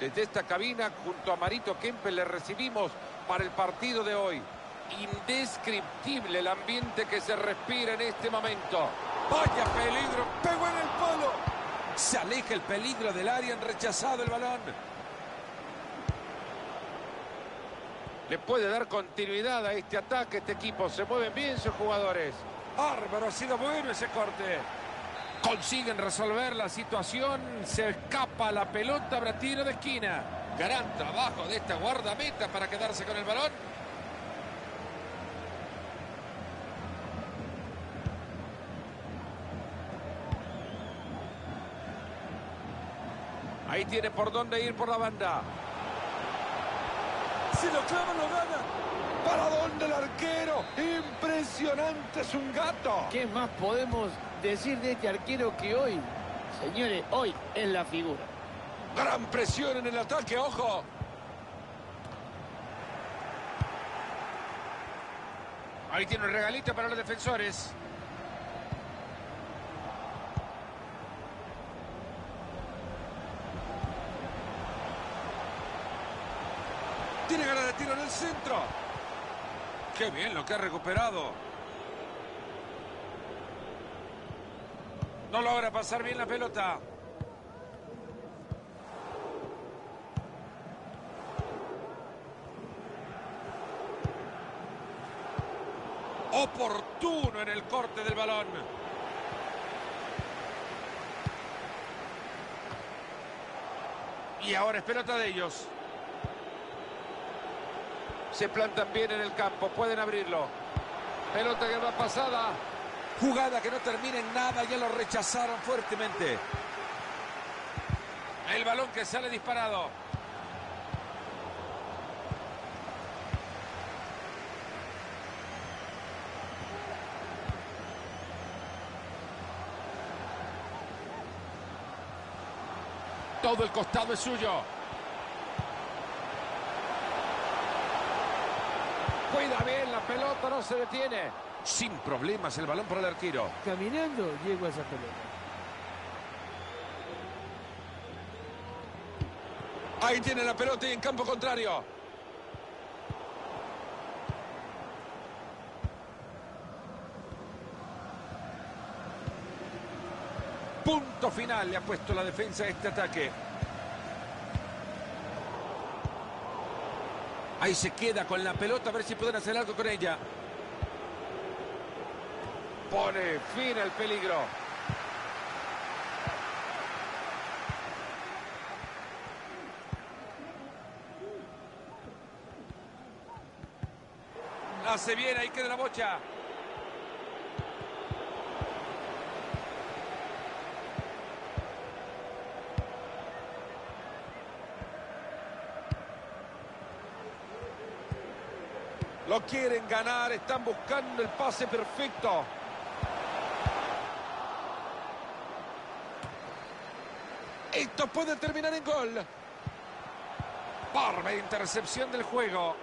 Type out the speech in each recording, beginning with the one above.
Desde esta cabina, junto a Marito Kempe, le recibimos para el partido de hoy. Indescriptible el ambiente que se respira en este momento. Vaya peligro, pegó en el palo. Se aleja el peligro del área, han rechazado el balón. Le puede dar continuidad a este ataque, este equipo. Se mueven bien sus jugadores. Bárbaro, ha sido bueno ese corte. Consiguen resolver la situación. Se escapa la pelota, habrá tiro de esquina. Gran trabajo de esta guardameta para quedarse con el balón. Ahí tiene por dónde ir por la banda. Si lo clava, lo gana. ¿Para dónde el arquero? Impresionante, es un gato. ¿Qué más podemos decir de este arquero que hoy, señores, hoy es la figura? Gran presión en el ataque, ojo. Ahí tiene un regalito para los defensores. Tiene ganas de tiro en el centro. Qué bien lo que ha recuperado. No logra pasar bien la pelota. Oportuno en el corte del balón. Y ahora es pelota de ellos. Se plantan bien en el campo, pueden abrirlo. Pelota que va pasada. Jugada que no termina en nada, ya lo rechazaron fuertemente. El balón que sale disparado. Todo el costado es suyo. Cuida bien la pelota, no se detiene. Sin problemas el balón para el arquero. Caminando llego a esa pelota. Ahí tiene la pelota y en campo contrario. Punto final le ha puesto la defensa a este ataque. Ahí se queda con la pelota, a ver si pueden hacer algo con ella. Pone fin al peligro. Hace bien, ahí queda la bocha. Lo quieren ganar, están buscando el pase perfecto. Esto puede terminar en gol. Bárbara intercepción del juego.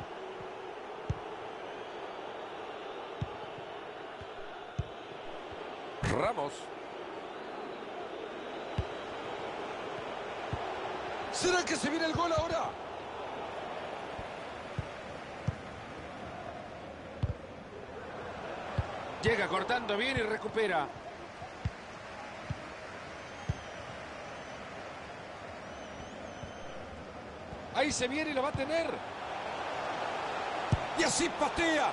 Ramos. ¿Será que se viene el gol ahora? Llega cortando bien y recupera. Ahí se viene y lo va a tener. Y así patea.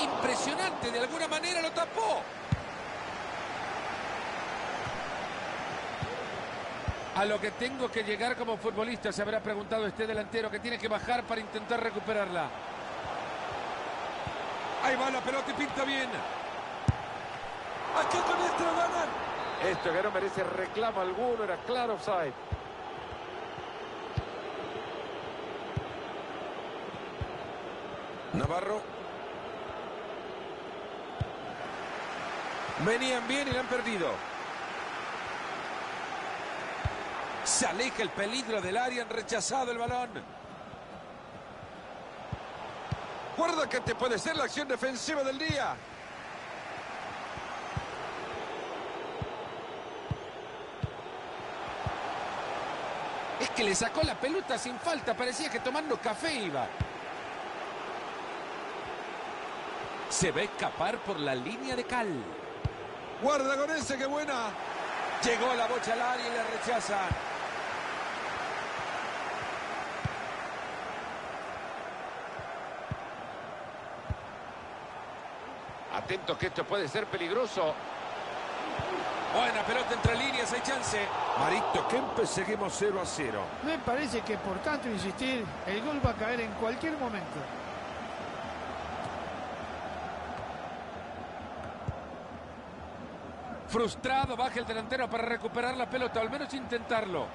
Impresionante, de alguna manera lo tapó. A lo que tengo que llegar como futbolista, se habrá preguntado este delantero que tiene que bajar para intentar recuperarla. Ahí va la pelota y pinta bien. Aquí con esto ganan. Esto que no merece reclamo alguno, era claro offside. Navarro. Venían bien y la han perdido. Se aleja el peligro del área, han rechazado el balón. Guarda que te puede ser la acción defensiva del día. Es que le sacó la pelota sin falta. Parecía que tomando café iba. Se va a escapar por la línea de cal. Guarda con ese, qué buena. Llegó la bocha al área y le rechaza. Atento que esto puede ser peligroso. Buena pelota entre líneas, hay chance. Marito Kempes, seguimos 0 a 0. Me parece que por tanto insistir, el gol va a caer en cualquier momento. Frustrado, baja el delantero para recuperar la pelota, al menos intentarlo.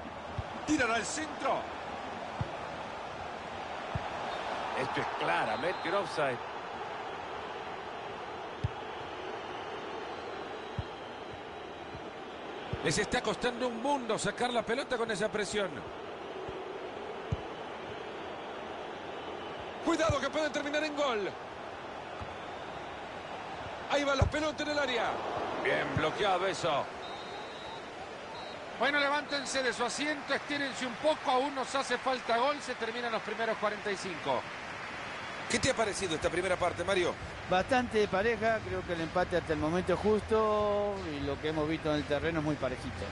Tirará al centro. Esto es claramente un offside. Les está costando un mundo sacar la pelota con esa presión. Cuidado que puede terminar en gol. Ahí va la pelota en el área. Bien bloqueado eso. Bueno, levántense de su asiento, estírense un poco, aún nos hace falta gol, se terminan los primeros 45. ¿Qué te ha parecido esta primera parte, Mario? Bastante pareja, creo que el empate hasta el momento es justo y lo que hemos visto en el terreno es muy parejito.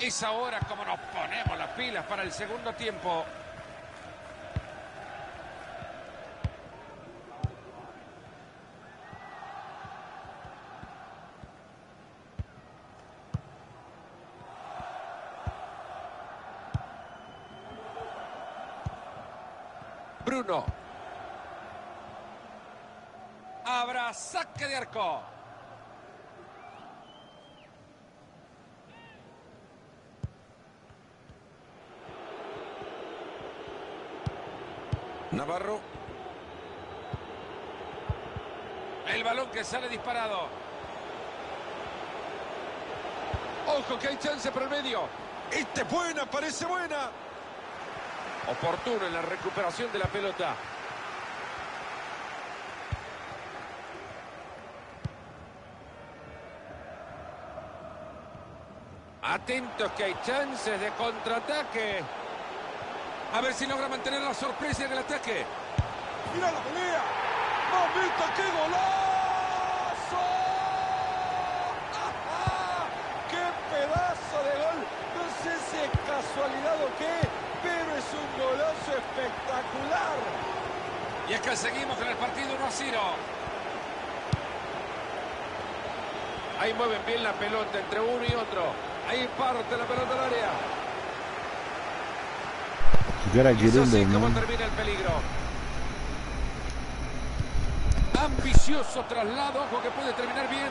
Es ahora como nos ponemos las pilas para el segundo tiempo. Bruno. Habrá saque de arco. Navarro. El balón que sale disparado. Ojo que hay chance por el medio. Este es buena, parece buena. Oportuno en la recuperación de la pelota. Atentos que hay chances de contraataque. A ver si logra mantener la sorpresa en el ataque. Mira la pelea. ¡Mamita, qué golazo! ¡Qué pedazo de gol! No sé si es casualidad o qué, pero es un golazo espectacular. Y es que seguimos con el partido 1 a 0. Ahí mueven bien la pelota entre uno y otro. Ahí parte la pelota al área. Gotta Y get es in así there, como man. termina el peligro. Ambicioso traslado, ojo que puede terminar bien.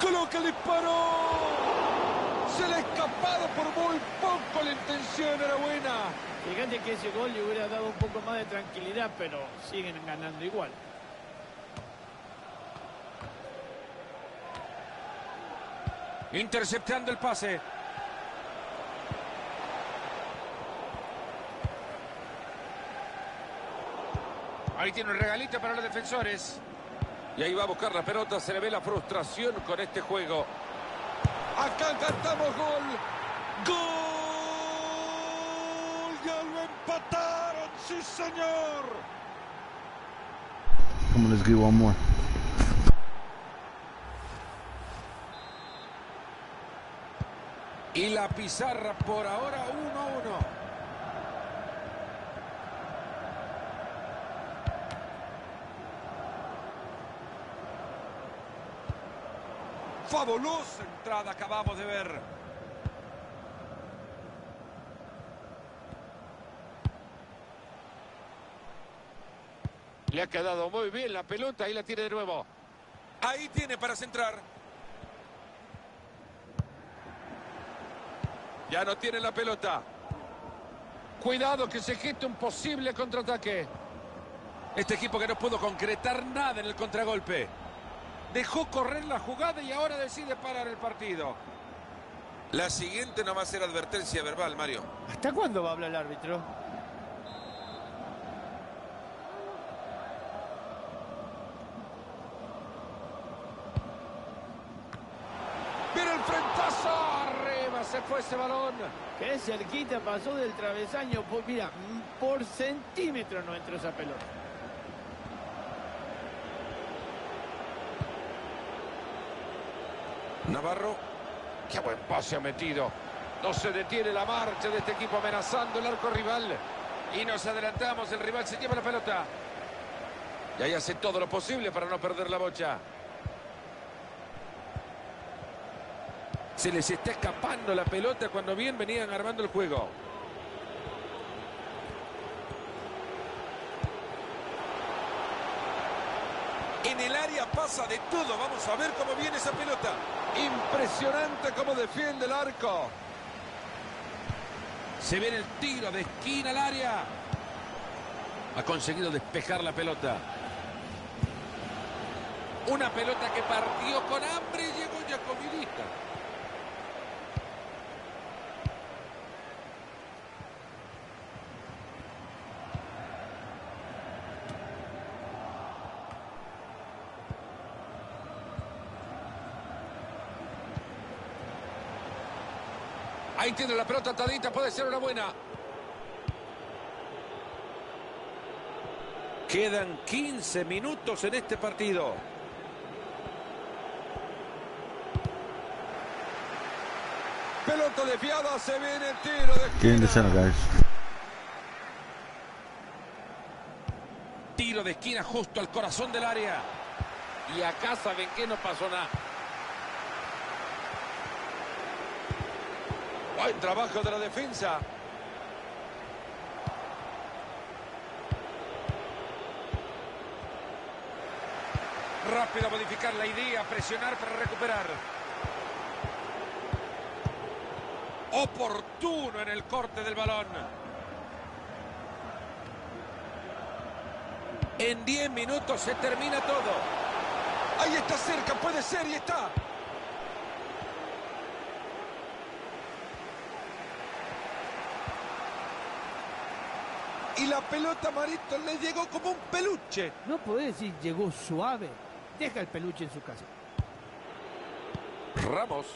Coloca el disparo. Se le ha escapado por muy poco la intención. Enhorabuena. Fíjate que ese gol le hubiera dado un poco más de tranquilidad, pero siguen ganando igual. Interceptando el pase. Ahí tiene un regalito para los defensores. Y ahí va a buscar la pelota. Se le ve la frustración con este juego. Acá cantamos gol. Gol. Ya lo empataron. Sí, señor. Let's get one more. Y la pizarra por ahora 1-1. Fabulosa entrada acabamos de ver. Le ha quedado muy bien la pelota y la tiene de nuevo. Ahí tiene para centrar. Ya no tiene la pelota. Cuidado que se geste un posible contraataque. Este equipo que no pudo concretar nada en el contragolpe. Dejó correr la jugada y ahora decide parar el partido. La siguiente no va a ser advertencia verbal, Mario. ¿Hasta cuándo va a hablar el árbitro? ¡Viene el frentazo! Arriba se fue ese balón. Qué cerquita pasó del travesaño. Pues mira, por centímetro no entró esa pelota. Navarro. ¡Qué buen pase ha metido! No se detiene la marcha de este equipo amenazando el arco rival. Y nos adelantamos, el rival se lleva la pelota. Y ahí hace todo lo posible para no perder la bocha. Se les está escapando la pelota cuando bien venían armando el juego. En el área de todo. Vamos a ver cómo viene esa pelota. Impresionante cómo defiende el arco. Se viene el tiro de esquina al área. Ha conseguido despejar la pelota. Una pelota que partió con hambre y llegó Jacobinista. Tiene la pelota atadita, puede ser una buena. Quedan 15 minutos en este partido. Pelota desviada, se viene el tiro de Get in the esquina. center, guys. Tiro de esquina justo al corazón del área. Y acá saben que no pasó nada. Buen trabajo de la defensa. Rápido modificar la idea, presionar para recuperar. Oportuno en el corte del balón. En 10 minutos se termina todo. Ahí está cerca, puede ser y está. Y la pelota Marito le llegó como un peluche. No podés decir llegó suave. Deja el peluche en su casa. Ramos.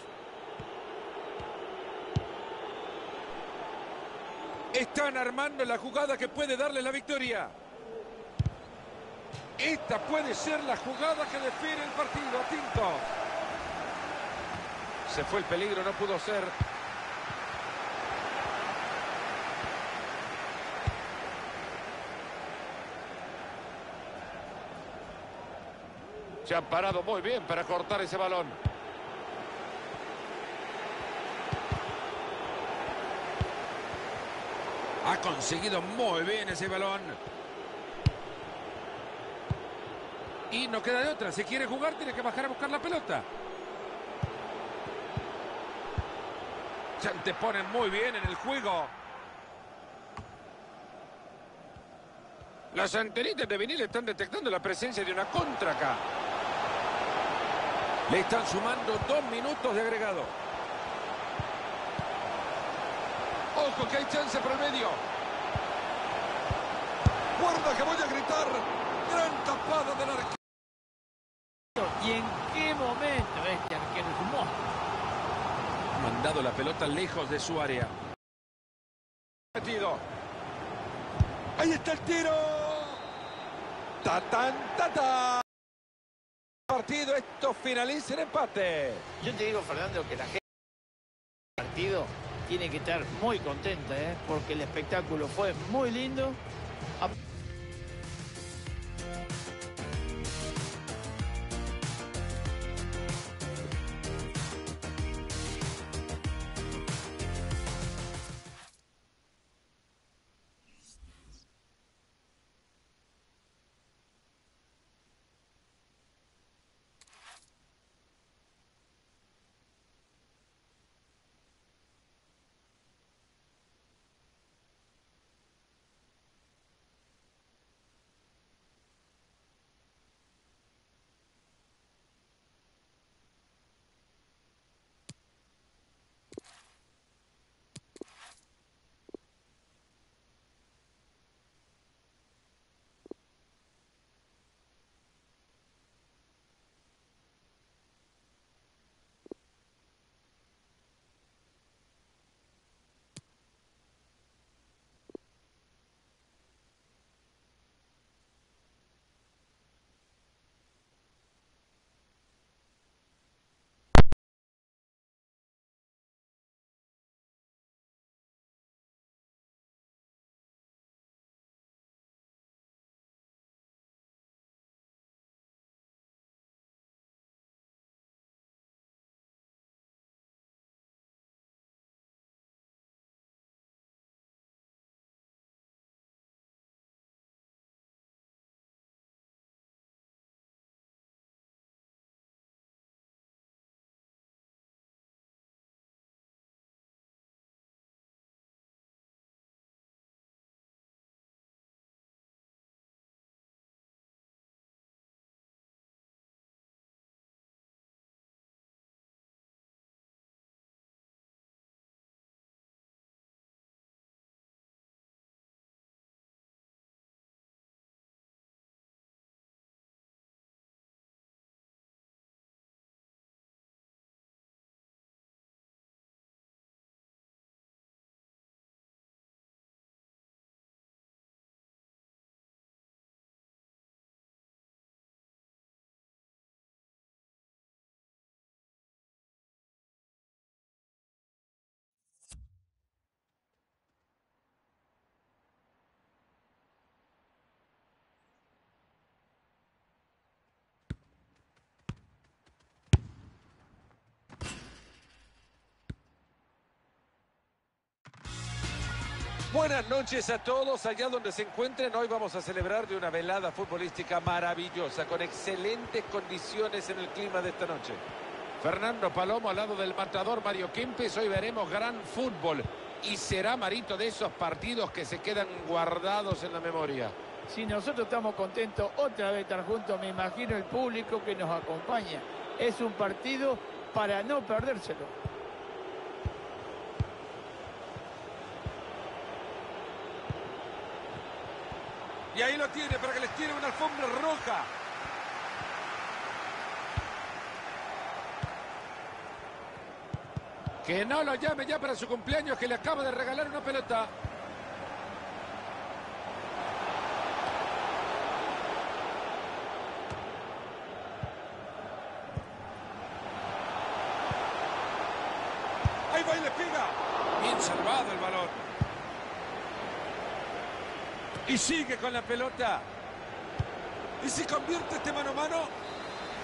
Están armando la jugada que puede darle la victoria. Esta puede ser la jugada que define el partido. Tinto. Se fue el peligro, no pudo ser. Se han parado muy bien para cortar ese balón. Ha conseguido muy bien ese balón. Y no queda de otra. Si quiere jugar, tiene que bajar a buscar la pelota. Se anteponen muy bien en el juego. Las antenitas de vinil están detectando la presencia de una contra acá. Le están sumando dos minutos de agregado. Ojo que hay chance por el medio. Guarda que voy a gritar. Gran tapada del arquero. ¿Y en qué momento este arquero es un monstruo? Ha mandado la pelota lejos de su área. Metido. Ahí está el tiro. Tatán, tatán. Partido, esto finaliza en empate. Yo te digo, Fernando, que la gente partido, tiene que estar muy contenta, ¿eh? porque el espectáculo fue muy lindo. Buenas noches a todos, allá donde se encuentren. Hoy vamos a celebrar de una velada futbolística maravillosa, con excelentes condiciones en el clima de esta noche. Fernando Palomo al lado del matador Mario Kempes. Hoy veremos gran fútbol. Y será, Marito, de esos partidos que se quedan guardados en la memoria. Si nosotros estamos contentos otra vez estar juntos, me imagino el público que nos acompaña. Es un partido para no perdérselo. Y ahí lo tiene para que les tire una alfombra roja. Que no lo llame ya para su cumpleaños, que le acaba de regalar una pelota. Ahí va y le pega. Bien salvado el balón. Y sigue con la pelota. Y si convierte este mano a mano.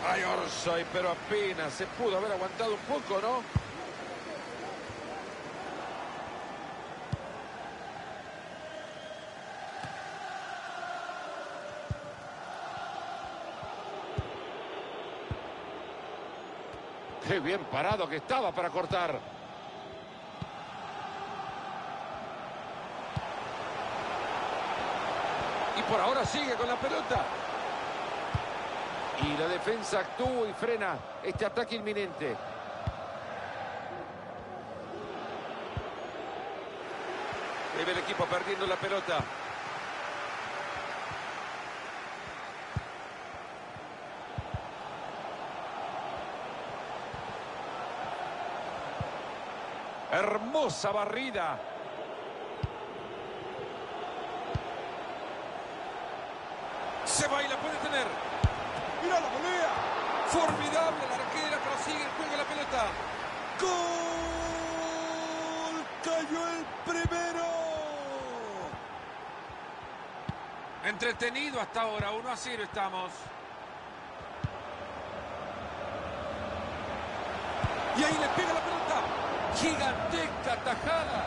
Ay, Orsay, pero apenas se pudo haber aguantado un poco, ¿no? Qué bien parado que estaba para cortar. Por ahora sigue con la pelota. Y la defensa actúa y frena este ataque inminente. Ahí el equipo perdiendo la pelota. Hermosa barrida. Se va y la puede tener. Mira la volea. Formidable la arquera, sigue el juego la pelota. ¡Gol! cayó el primero. Entretenido hasta ahora, 1 a 0 estamos. Y ahí le pega la pelota. Gigantesca tajada.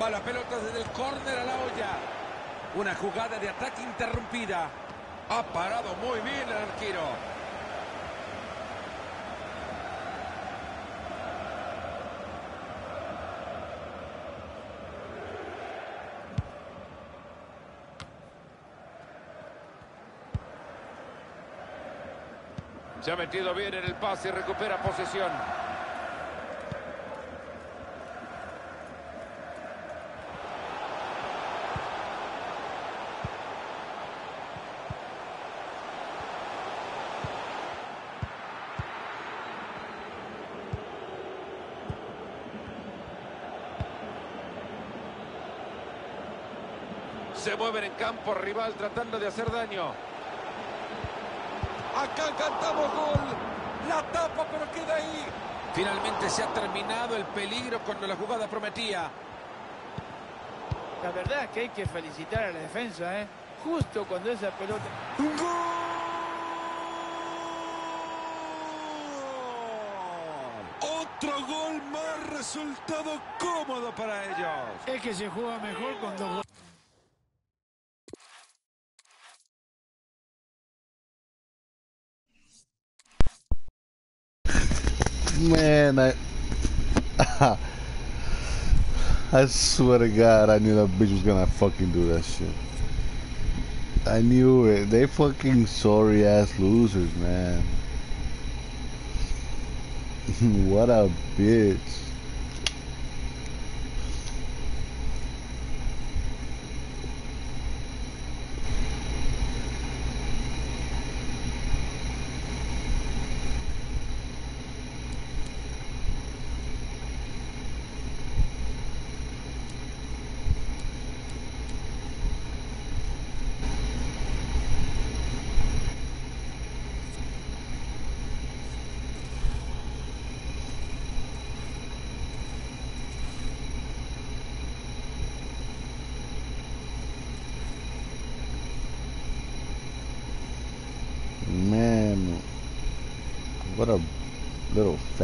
Va la pelota desde el córner a la olla. Una jugada de ataque interrumpida. Ha parado muy bien el arquero. Se ha metido bien en el pase recupera posesión. Mueven en campo rival tratando de hacer daño. Acá cantamos gol. La tapa, pero queda ahí. Finalmente se ha terminado el peligro cuando la jugada prometía. La verdad es que hay que felicitar a la defensa, ¿eh? Justo cuando esa pelota... ¡Gol! Otro gol más, resultado cómodo para ellos. Es que se juega mejor con dos goles. I. I swear to God, I knew that bitch was gonna fucking do that shit. I knew it. They fucking sorry ass losers, man. what a bitch.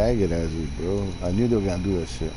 Tiger as we grow. I knew they were going to do that shit.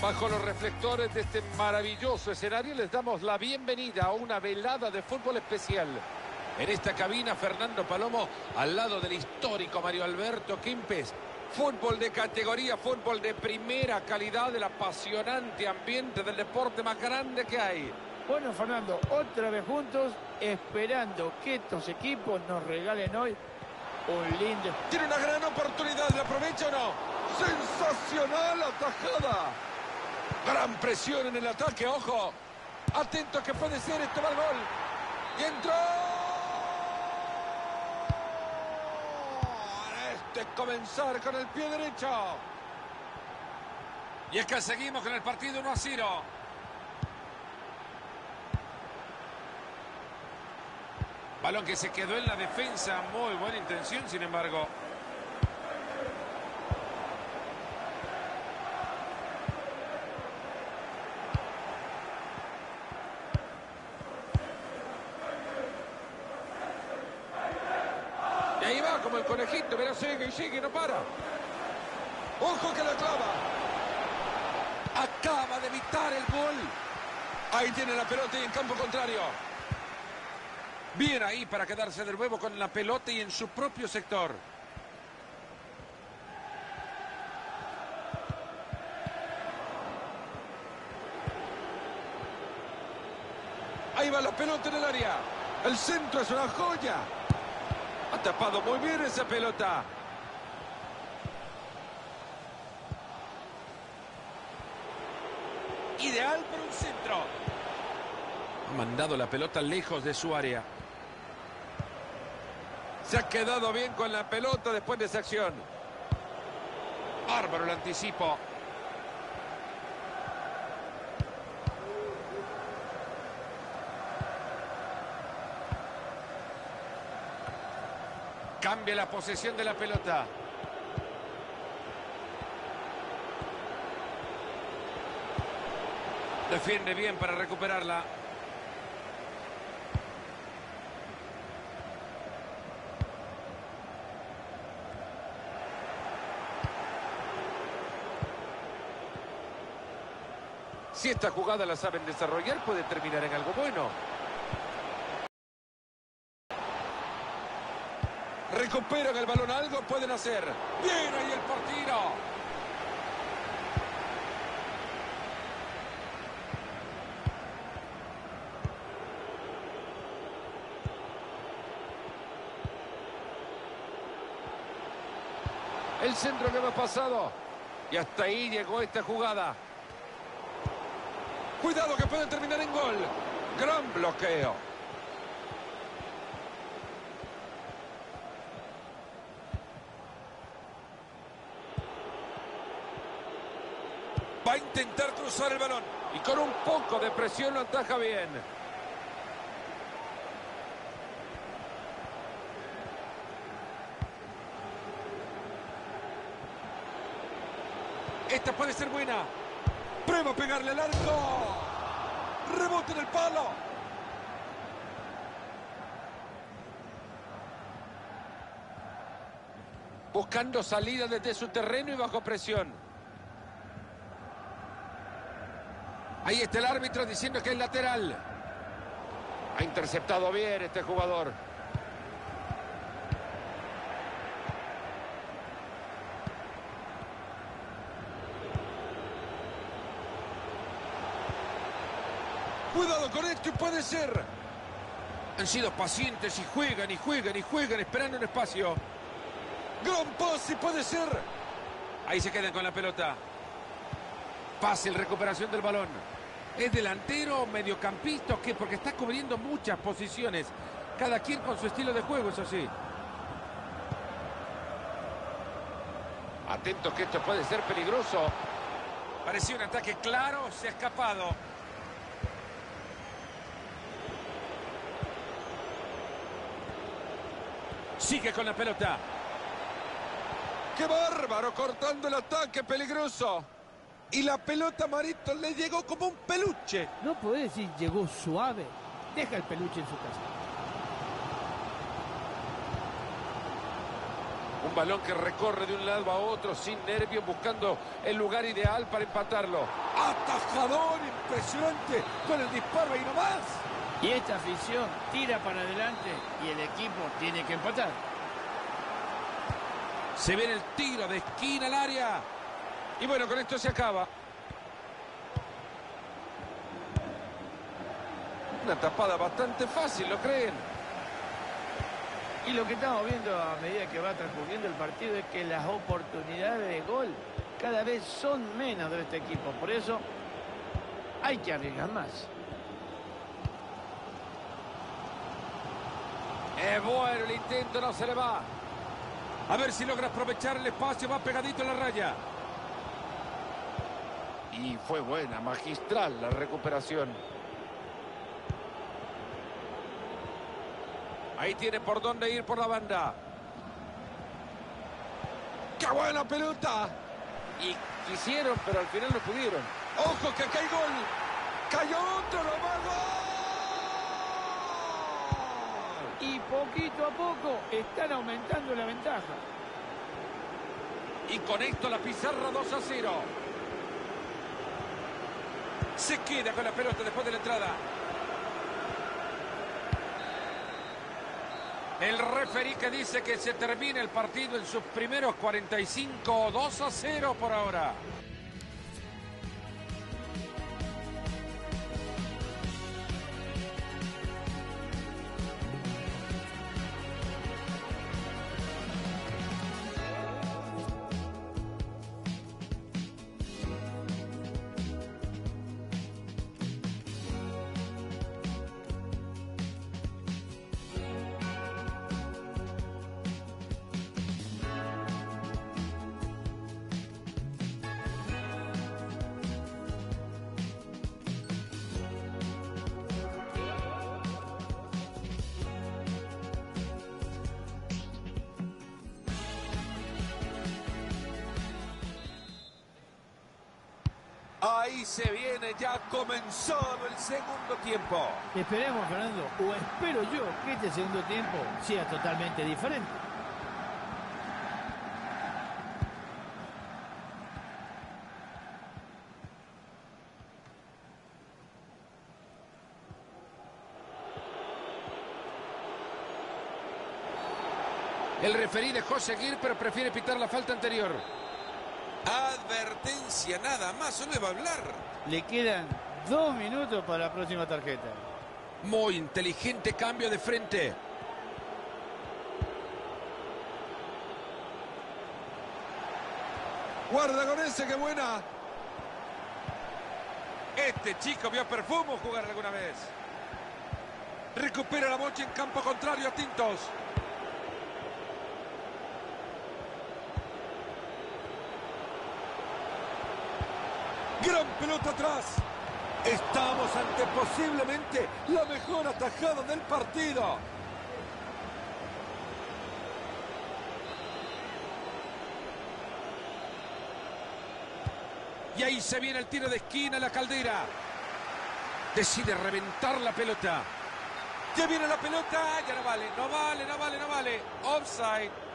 Bajo los reflectores de este maravilloso escenario les damos la bienvenida a una velada de fútbol especial. En esta cabina Fernando Palomo al lado del histórico Mario Alberto Quimpes. Fútbol de categoría, fútbol de primera calidad, el apasionante ambiente del deporte más grande que hay. Bueno, Fernando, otra vez juntos, esperando que estos equipos nos regalen hoy un lindo... Tiene una gran oportunidad, ¿la aprovecha o no? ¡Sensacional atajada! Gran presión en el ataque, ojo. Atento que puede ser, este va el gol. Y entró. Este comenzar con el pie derecho. Y es que seguimos con el partido 1 a 0. Balón que se quedó en la defensa. Muy buena intención, sin embargo. Y ahí va como el conejito, pero sigue no para. Ojo que la clava. Acaba de evitar el gol. Ahí tiene la pelota y en campo contrario. Bien ahí para quedarse de nuevo con la pelota y en su propio sector. Ahí va la pelota en el área. El centro es una joya. Ha tapado muy bien esa pelota. Ideal para un centro. Ha mandado la pelota lejos de su área. Se ha quedado bien con la pelota después de esa acción. Bárbaro el anticipo. Cambia la posesión de la pelota. Defiende bien para recuperarla. Esta jugada la saben desarrollar, puede terminar en algo bueno. Recuperan el balón, algo pueden hacer. Bien ahí el portero. El centro que va pasado. Y hasta ahí llegó esta jugada. Cuidado que puede terminar en gol. Gran bloqueo. Va a intentar cruzar el balón. Y con un poco de presión lo ataja bien. Esta puede ser buena. Prueba a pegarle al arco. Rebote en el palo. Buscando salida desde su terreno y bajo presión. Ahí está el árbitro diciendo que es lateral. Ha interceptado bien este jugador. Cuidado con esto y puede ser. Han sido pacientes y juegan y juegan y juegan esperando un espacio. Gran pase puede ser. Ahí se quedan con la pelota. Fácil recuperación del balón. ¿Es delantero, mediocampista qué? Porque está cubriendo muchas posiciones. Cada quien con su estilo de juego, eso sí. Atentos que esto puede ser peligroso. Parecía un ataque claro, se ha escapado. Sigue con la pelota. ¡Qué bárbaro! Cortando el ataque peligroso. Y la pelota Marito le llegó como un peluche. No puede decir llegó suave. Deja el peluche en su casa. Un balón que recorre de un lado a otro sin nervios, buscando el lugar ideal para empatarlo. Atajador impresionante con el disparo y no más. Y esta afición tira para adelante y el equipo tiene que empatar. Se viene el tiro de esquina al área. Y bueno, con esto se acaba. Una tapada bastante fácil, ¿lo creen? Y lo que estamos viendo a medida que va transcurriendo el partido es que las oportunidades de gol cada vez son menos de este equipo. Por eso hay que arriesgar más. Es bueno el intento, no se le va. A ver si logra aprovechar el espacio, va pegadito a la raya. Y fue buena, magistral la recuperación. Ahí tiene por dónde ir por la banda. ¡Qué buena pelota! Y quisieron, pero al final no pudieron. ¡Ojo que acá hay gol! ¡Cayó otro, lo va gol! Y poquito a poco están aumentando la ventaja. Y con esto la pizarra 2 a 0. Se queda con la pelota después de la entrada. El referí que dice que se termina el partido en sus primeros 45, 2 a 0 por ahora. Comenzado el segundo tiempo. Esperemos, Fernando, o espero yo que este segundo tiempo sea totalmente diferente. El referí dejó seguir, pero prefiere pitar la falta anterior. Advertencia, nada más, solo le va a hablar. Le quedan dos minutos para la próxima tarjeta. Muy inteligente cambio de frente. Guarda con ese, qué buena. Este chico vio a Perfumo jugar alguna vez. Recupera la bocha en campo contrario a Tintos. Gran pelota atrás. Estamos ante posiblemente la mejor atajada del partido. Y ahí se viene el tiro de esquina, la caldera. Decide reventar la pelota. Ya viene la pelota, ya no vale, no vale, no vale, no vale. Offside.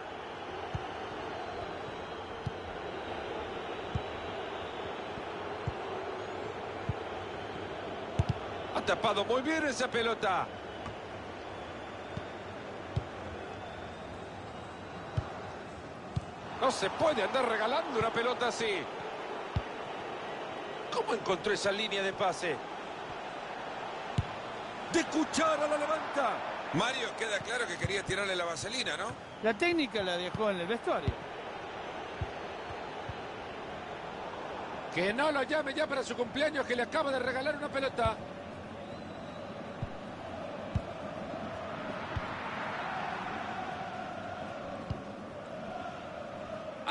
Ha tapado muy bien esa pelota. No se puede andar regalando una pelota así. ¿Cómo encontró esa línea de pase? De cuchara la levanta. Mario, queda claro que quería tirarle la vaselina, ¿no? La técnica la dejó en el vestuario. Que no lo llame ya para su cumpleaños que le acaba de regalar una pelota.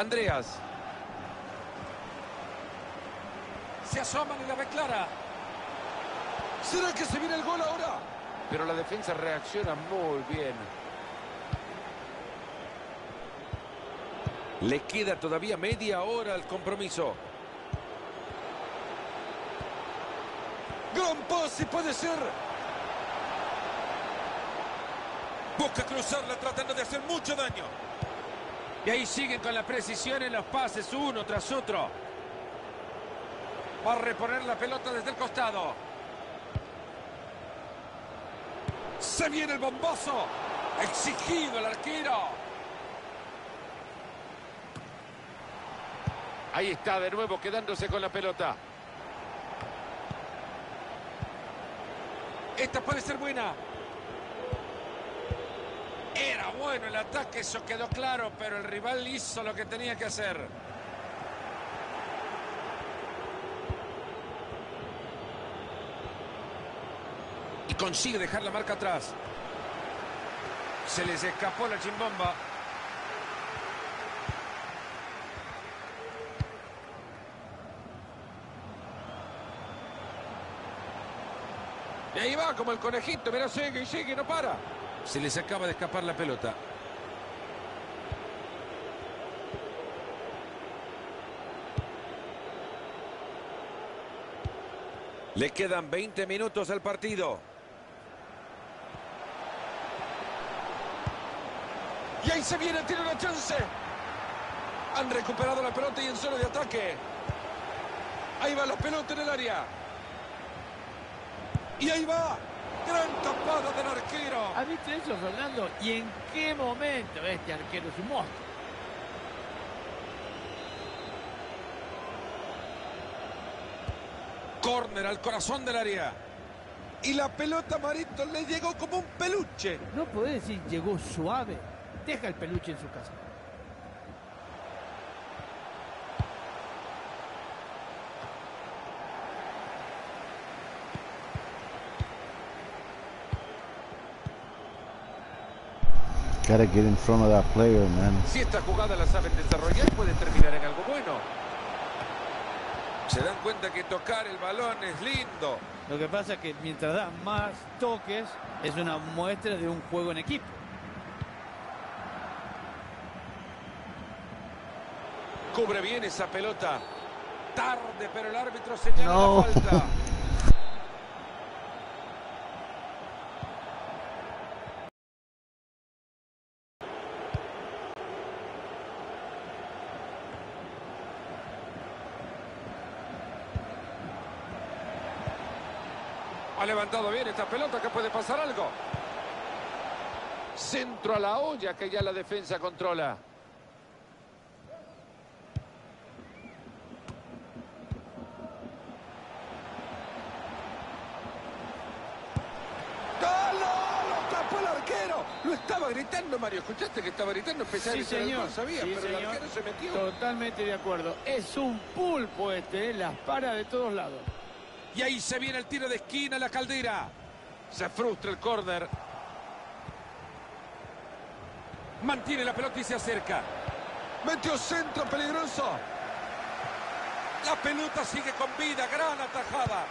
Andreas. Se asoman y la ve clara. ¿Será que se viene el gol ahora? Pero la defensa reacciona muy bien. Le queda todavía media hora al compromiso. Gran pase puede ser. Busca cruzarla tratando de hacer mucho daño. Y ahí siguen con la precisión en los pases, uno tras otro. Va a reponer la pelota desde el costado. Se viene el bombazo. Exigido el arquero. Ahí está de nuevo quedándose con la pelota. Esta puede ser buena. Era bueno el ataque, eso quedó claro, pero el rival hizo lo que tenía que hacer. Y consigue dejar la marca atrás. Se les escapó la chimbomba. Y ahí va como el conejito, mira, sigue y sigue, no para. Se les acaba de escapar la pelota. Le quedan 20 minutos al partido. Y ahí se viene, tiene una chance. Han recuperado la pelota y en zona de ataque. Ahí va la pelota en el área. Y ahí va. Gran tapada del arquero. ¿Has visto eso, Fernando? ¿Y en qué momento este arquero es un monstruo? Corner al corazón del área. Y la pelota Marito le llegó como un peluche. No podés decir llegó suave. Deja el peluche en su casa. Gotta get in front of that player, man. Si esta jugada la saben desarrollar, puede terminar en algo bueno. Se dan cuenta que tocar el balón es lindo. Lo que pasa es que mientras da más toques, es una muestra de un juego en equipo. Cubre bien esa pelota. Tarde, pero el árbitro señala No. la falta. Ha levantado bien esta pelota, que puede pasar algo. Centro a la olla que ya la defensa controla. ¡Lo tapó el arquero! Lo estaba gritando, Mario. ¿Escuchaste que estaba gritando? Empecé Sí, señor. sabía, Sí, pero el señor. arquero se metió. Totalmente de acuerdo. Es un pulpo este, ¿eh? las para de todos lados. Y ahí se viene el tiro de esquina, la caldera. Se frustra el córner. Mantiene la pelota y se acerca. Metió centro peligroso. La pelota sigue con vida. Gran atajada.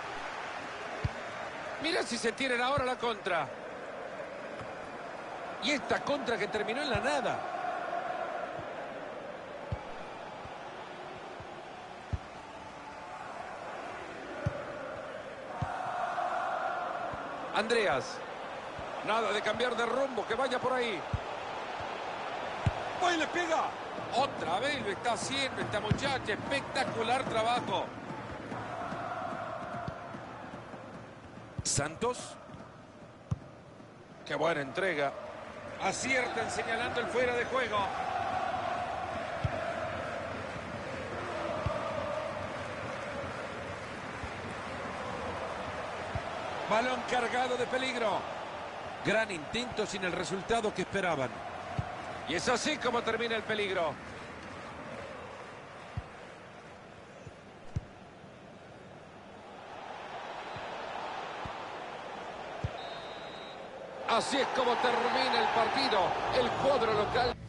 Mira si se tienen ahora la contra. Y esta contra que terminó en la nada. Andreas. Nada de cambiar de rumbo, que vaya por ahí. ¡Hoy le pega! Otra vez lo está haciendo esta muchacha. Espectacular trabajo. Santos. Qué buena entrega. Aciertan señalando el fuera de juego. Balón cargado de peligro. Gran intento sin el resultado que esperaban. Y es así como termina el peligro. Así es como termina el partido. El cuadro local